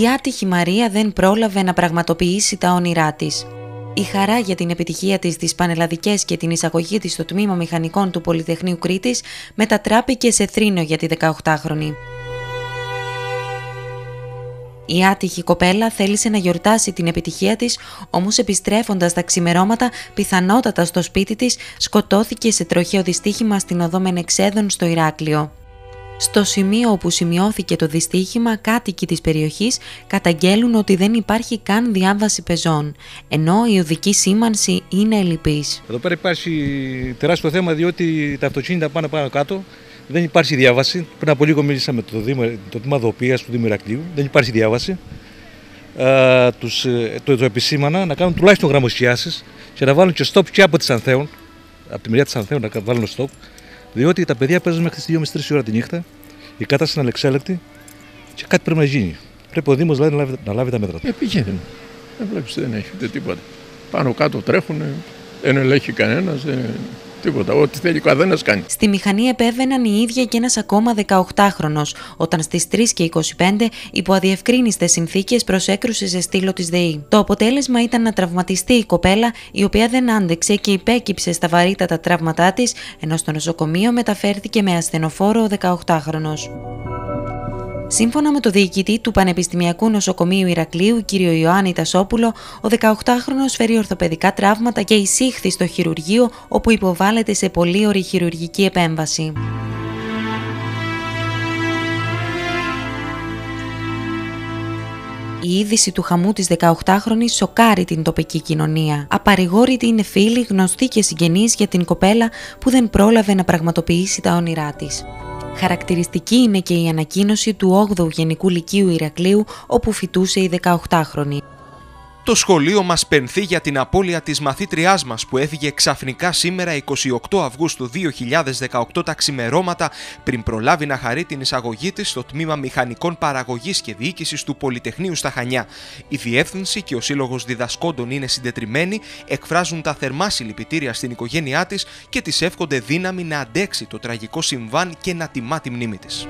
Η άτυχη Μαρία δεν πρόλαβε να πραγματοποιήσει τα όνειρά της. Η χαρά για την επιτυχία της στις πανελλαδικές και την εισαγωγή της στο τμήμα μηχανικών του Πολυτεχνείου Κρήτης μετατράπηκε σε θρήνο για τη 18χρονη. Η άτυχη κοπέλα θέλησε να γιορτάσει την επιτυχία της, όμως επιστρέφοντας τα ξημερώματα, πιθανότατα στο σπίτι της, σκοτώθηκε σε τροχαίο δυστύχημα στην οδό Μενεξέδων στο Ηράκλειο. Στο σημείο όπου σημειώθηκε το δυστύχημα, κάτοικοι της περιοχής καταγγέλουν ότι δεν υπάρχει καν διάβαση πεζών, ενώ η οδική σήμανση είναι ελλειπής. Εδώ πέρα υπάρχει τεράστιο θέμα διότι τα αυτοκίνητα πάνε πάνω κάτω, δεν υπάρχει διάβαση. Πριν από λίγο μίλησα με το, Δήμο, το Τμήμα Δοπίας του Δήμου Ηρακλείου, δεν υπάρχει διάβαση. Ε, τους, το, το επισήμανα να κάνουν τουλάχιστον γραμμοσιάσεις και να βάλουν και στόπ και από τις Ανθέων, από τη μεριά της Ανθέων να βάλουν στόπ, διότι τα παιδιά παίζουν μέχρι τις 2-3 ώρα τη νύχτα, η κατάσταση είναι ανεξέλεκτη και κάτι πρέπει να γίνει. Πρέπει ο Δήμος δηλαδή, να, λάβει, να λάβει τα μέτρα του. Ε, πηγαίνουν. Δεν βλέπεις, δεν έχει ούτε τίποτα. Πάνω κάτω τρέχουν, δεν ελέγχει κανένας, τίποτα. Ό,τι θέλει ο καθένας κάνει. Στη μηχανή επέβαιναν οι ίδιοι και ένας ακόμα 18χρονο, όταν στις 3 και 25 υπό αδιευκρίνηστε συνθήκες προσέκρουσε σε στήλο της ΔΕΗ. Το αποτέλεσμα ήταν να τραυματιστεί η κοπέλα, η οποία δεν άντεξε και υπέκυψε στα βαρύτατα τραύματά της, ενώ στο νοσοκομείο μεταφέρθηκε με ασθενοφόρο ο 18χρονο. Σύμφωνα με το διοικητή του Πανεπιστημιακού Νοσοκομείου Ηρακλείου, κ. Ιωάννη Τασόπουλο, ο 18χρονος φέρει ορθοπαιδικά τραύματα και εισήχθη στο χειρουργείο, όπου υποβάλλεται σε πολύωρη χειρουργική επέμβαση. Η είδηση του χαμού της 18χρονης σοκάρει την τοπική κοινωνία. Απαρηγόρητη είναι φίλη, γνωστή και συγγενής για την κοπέλα που δεν πρόλαβε να πραγματοποιήσει τα όνειρά της. Χαρακτηριστική είναι και η ανακοίνωση του 8ου Γενικού Λυκείου Ηρακλείου όπου φοιτούσε η 18χρονη. Το σχολείο μας πενθεί για την απώλεια της μαθήτριάς μας που έφυγε ξαφνικά σήμερα 28 Αυγούστου 2018 τα ξημερώματα πριν προλάβει να χαρεί την εισαγωγή της στο τμήμα Μηχανικών Παραγωγής και Διοίκησης του Πολυτεχνείου στα Χανιά. Η Διεύθυνση και ο Σύλλογος Διδασκόντων είναι συντετριμένοι, εκφράζουν τα θερμά συλληπιτήρια στην οικογένειά της και της εύχονται δύναμη να αντέξει το τραγικό συμβάν και να τιμά τη μνήμη της.